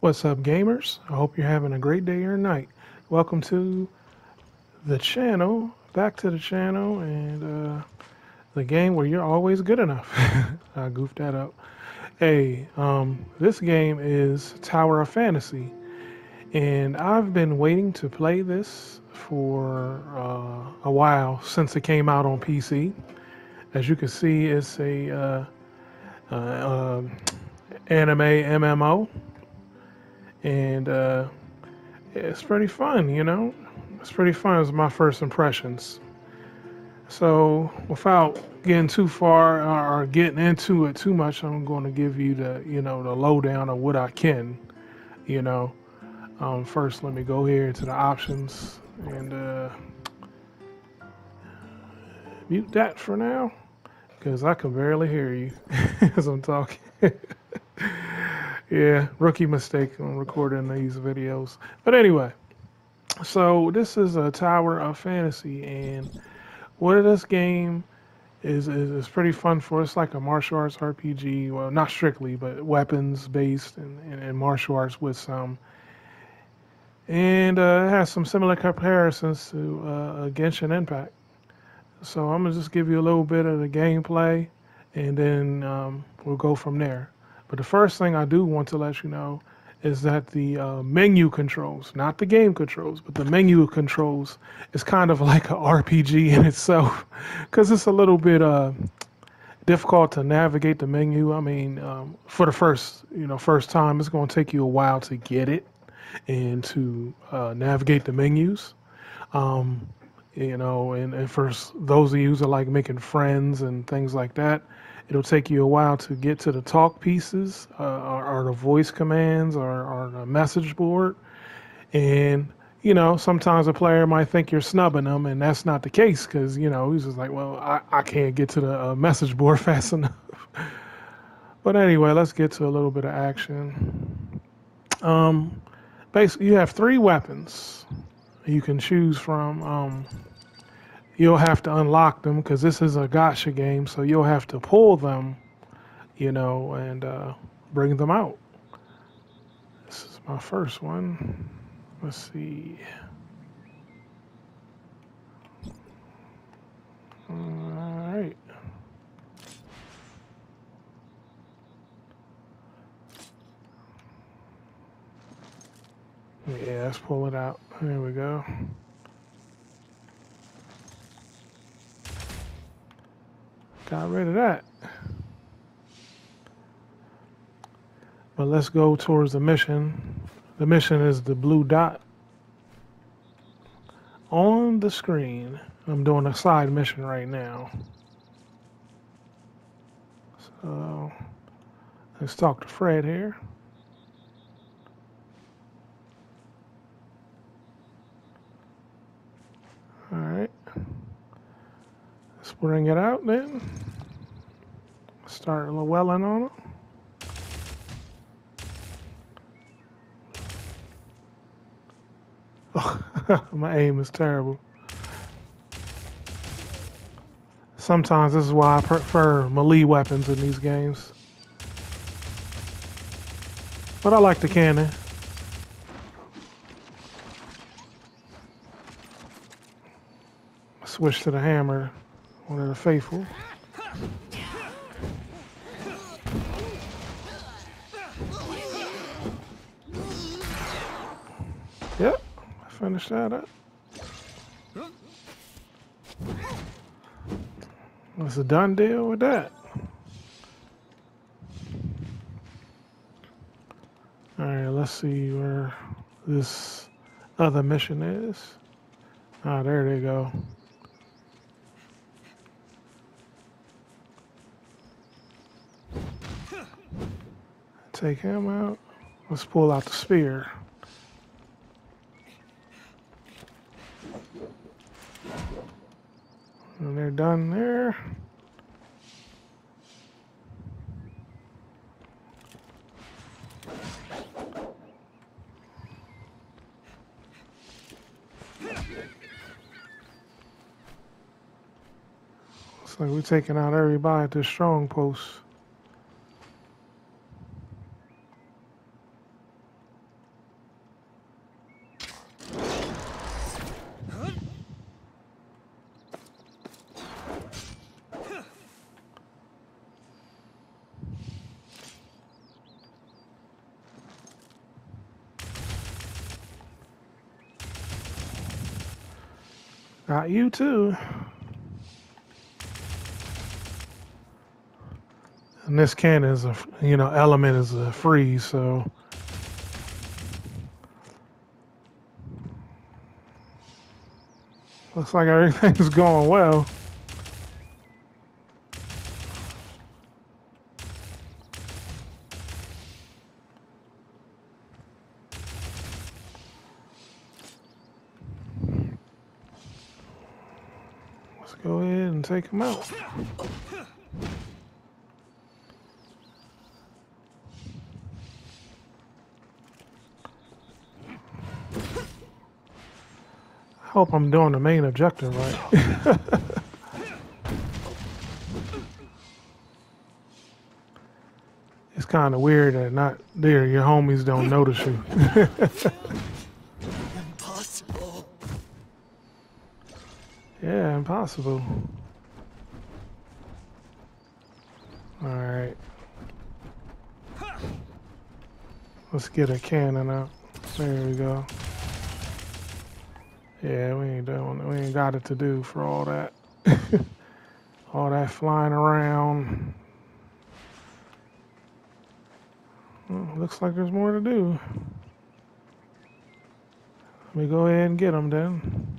What's up, gamers? I hope you're having a great day or night. Welcome to the channel, back to the channel, and uh, the game where you're always good enough. I goofed that up. Hey, um, this game is Tower of Fantasy, and I've been waiting to play this for uh, a while since it came out on PC. As you can see, it's a uh, uh, um, anime MMO, and uh, it's pretty fun. You know, it's pretty fun. It's my first impressions. So, without getting too far or getting into it too much, I'm going to give you the, you know, the lowdown of what I can. You know, um, first, let me go here to the options and uh, mute that for now because I can barely hear you as I'm talking. yeah, rookie mistake on recording these videos. But anyway, so this is a Tower of Fantasy and what this game is, is is pretty fun for. It's like a martial arts RPG. Well, not strictly, but weapons based and, and, and martial arts with some. And uh, it has some similar comparisons to uh, Genshin Impact. So I'm gonna just give you a little bit of the gameplay, and then um, we'll go from there. But the first thing I do want to let you know is that the uh, menu controls, not the game controls, but the menu controls is kind of like an RPG in itself because it's a little bit uh, difficult to navigate the menu. I mean, um, for the first, you know, first time, it's going to take you a while to get it and to uh, navigate the menus. Um, you know, and, and for those of you who are like making friends and things like that, It'll take you a while to get to the talk pieces uh, or, or, the voice commands or, or the message board. And, you know, sometimes a player might think you're snubbing them, and that's not the case because, you know, he's just like, well, I, I can't get to the uh, message board fast enough. but anyway, let's get to a little bit of action. Um, basically, you have three weapons you can choose from. Um, you'll have to unlock them because this is a gacha game, so you'll have to pull them, you know, and uh, bring them out. This is my first one. Let's see. All right. Yeah, let's pull it out. There we go. Got rid of that. But let's go towards the mission. The mission is the blue dot on the screen. I'm doing a side mission right now. So let's talk to Fred here. All right. Bring it out then. Start Llewellyn on it. Oh, my aim is terrible. Sometimes this is why I prefer melee weapons in these games. But I like the cannon. Switch to the hammer one of the faithful. Yep, I finished that up. That's a done deal with that. Alright, let's see where this other mission is. Ah, there they go. Take him out. Let's pull out the spear. And they're done there. Looks like we're taking out everybody at the strong post. Got you too. And this cannon is a, you know, element is a freeze, so. Looks like everything's going well. Go ahead and take him out. I hope I'm doing the main objective right. it's kind of weird that not there, your homies don't notice you. Yeah, impossible. Alright. Let's get a cannon out. There we go. Yeah, we ain't doing we ain't got it to do for all that. all that flying around. Well, looks like there's more to do. Let me go ahead and get them then.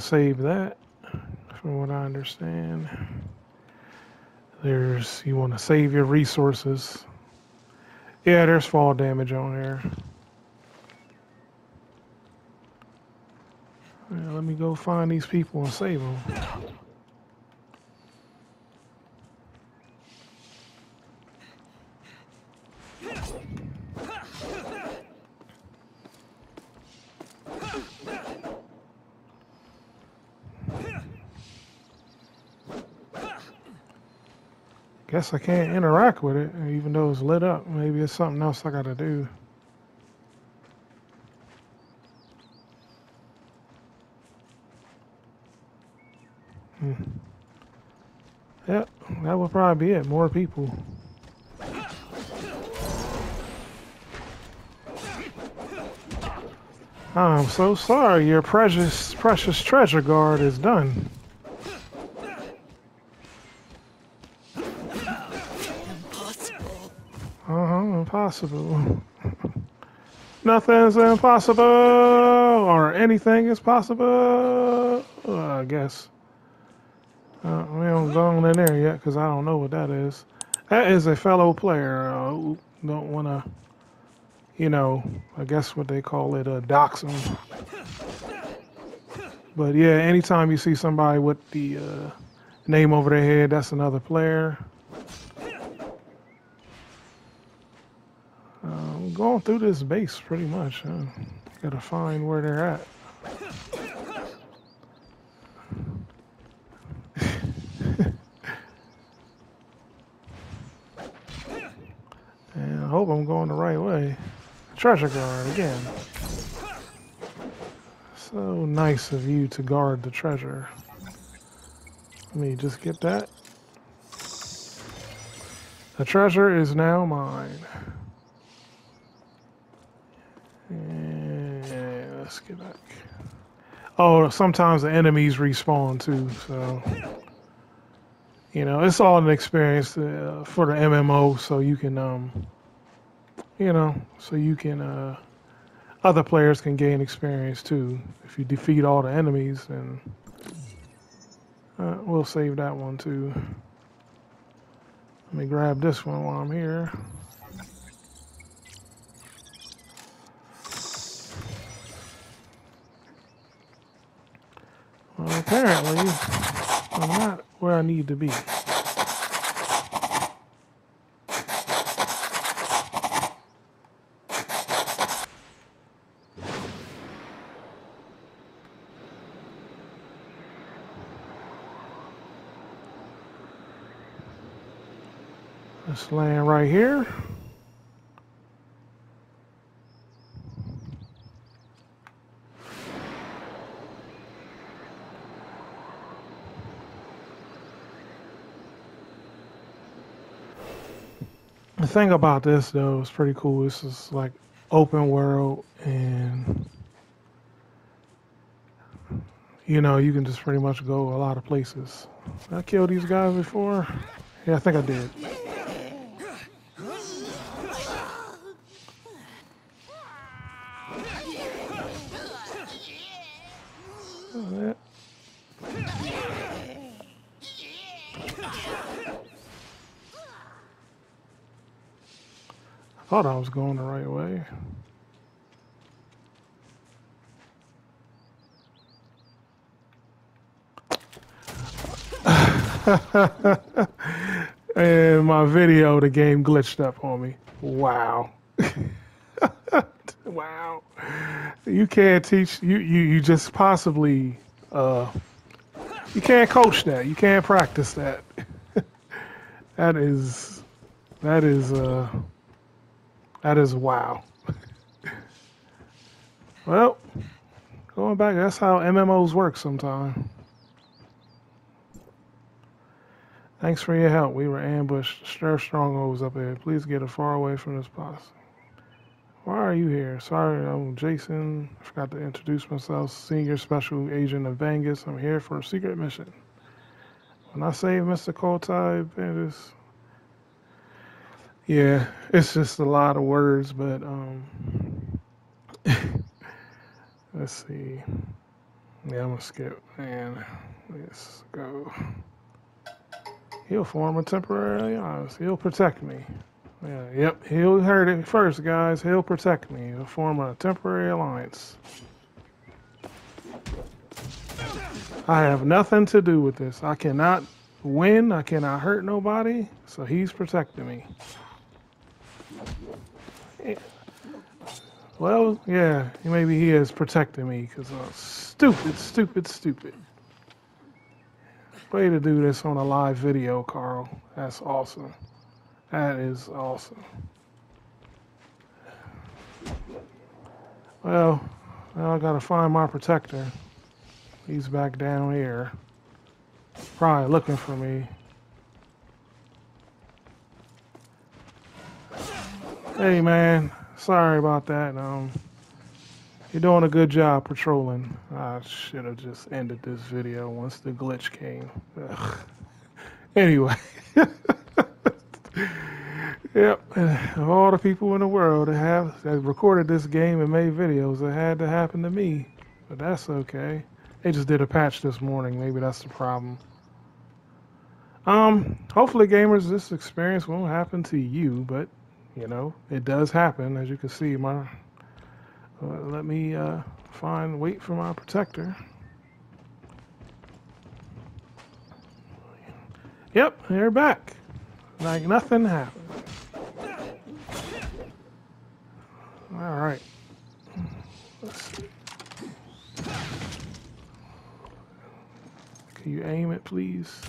To save that from what I understand. There's, you want to save your resources. Yeah, there's fall damage on here. Yeah, let me go find these people and save them. Guess I can't interact with it, even though it's lit up. Maybe it's something else I gotta do. Hmm. Yep, that would probably be it. More people. I'm so sorry. Your precious, precious treasure guard is done. Impossible. Nothing's impossible, or anything is possible. I guess. Uh, we haven't gone in there yet because I don't know what that is. That is a fellow player. Uh, don't want to, you know, I guess what they call it, uh, dox them. But yeah, anytime you see somebody with the uh, name over their head, that's another player. Going through this base pretty much. Huh? Gotta find where they're at. and I hope I'm going the right way. Treasure guard again. So nice of you to guard the treasure. Let me just get that. The treasure is now mine. let's get back. Oh, sometimes the enemies respawn too, so you know it's all an experience uh, for the MMO, so you can um, you know, so you can uh, other players can gain experience too if you defeat all the enemies, and uh, we'll save that one too. Let me grab this one while I'm here. Well, apparently, I'm not where I need to be. Let's land right here. Thing about this though is pretty cool. This is like open world and you know, you can just pretty much go a lot of places. Did I kill these guys before? Yeah, I think I did. Thought I was going the right way. and my video, the game glitched up on me. Wow. wow. You can't teach you, you you just possibly uh you can't coach that. You can't practice that. that is that is uh that is wow. well, going back, that's how MMOs work sometimes. Thanks for your help. We were ambushed. Stir strongholds up here. Please get as far away from this posse. Why are you here? Sorry, I'm Jason. I forgot to introduce myself. Senior Special Agent of Vangus. I'm here for a secret mission. When I save Mr. Koltai Bandis, yeah, it's just a lot of words, but um, let's see. Yeah, I'm gonna skip and let's go. He'll form a temporary alliance. He'll protect me. Yeah, yep, he'll heard it first, guys. He'll protect me. He'll form a temporary alliance. I have nothing to do with this. I cannot win. I cannot hurt nobody. So he's protecting me. Well, yeah, maybe he is protecting me because I'm stupid, stupid, stupid. Way to do this on a live video, Carl. That's awesome. That is awesome. Well, now I gotta find my protector. He's back down here. Probably looking for me. Hey man, sorry about that. Um, you're doing a good job patrolling. I should have just ended this video once the glitch came. Ugh. Anyway. yep. Of all the people in the world that have that recorded this game and made videos, it had to happen to me. But that's okay. They just did a patch this morning. Maybe that's the problem. Um, hopefully gamers, this experience won't happen to you, but you know, it does happen. As you can see, my uh, let me uh, find, wait for my protector. Yep, they're back. Like nothing happened. All right. Can you aim it, please?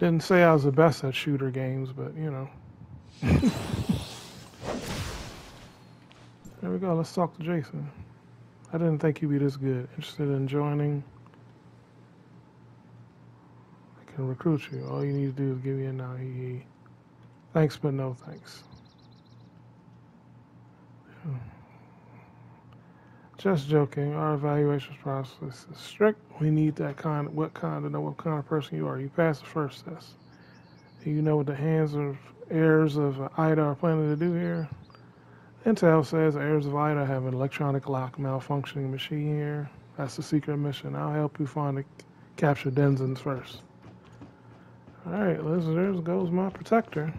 Didn't say I was the best at shooter games, but you know. there we go. Let's talk to Jason. I didn't think you'd be this good. Interested in joining? I can recruit you. All you need to do is give me a now. Thanks, but no thanks. Just joking. Our evaluation process is strict. We need that kind what kind to know what kind of person you are. You pass the first test. You know what the hands of heirs of Aida are planning to do here. Intel says heirs of Aida have an electronic lock malfunctioning machine here. That's the secret mission. I'll help you find the capture denizens first. All right, Liz, there goes my protector.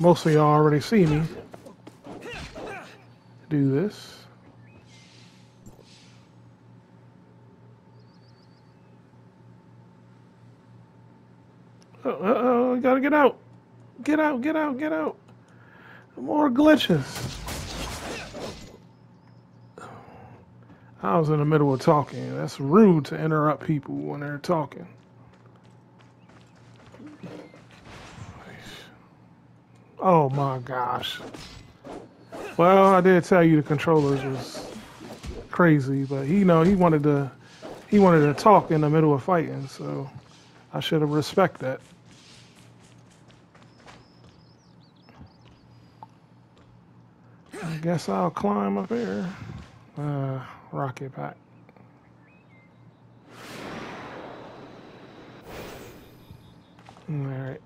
Most of y'all already see me do this. Uh oh, I gotta get out. Get out, get out, get out. More glitches. I was in the middle of talking. That's rude to interrupt people when they're talking. Oh my gosh. Well, I did tell you the controllers was crazy, but he you know he wanted to he wanted to talk in the middle of fighting, so I should have respect that. I guess I'll climb up here. Uh, rocket pack. Alright.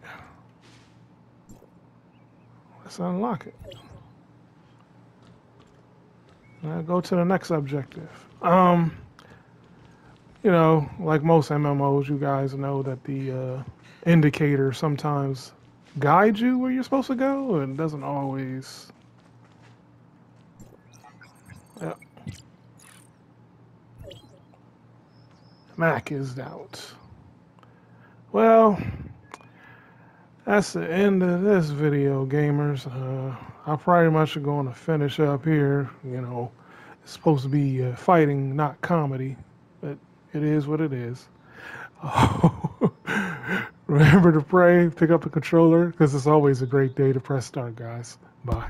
Let's unlock it. Now go to the next objective. Um, you know, like most MMOs, you guys know that the uh, indicator sometimes guides you where you're supposed to go, and doesn't always. Yep. Mac is out. Well, that's the end of this video, gamers. Uh, I pretty much going to finish up here. You know, it's supposed to be uh, fighting, not comedy, but it is what it is. Remember to pray, pick up the controller, because it's always a great day to press start, guys. Bye.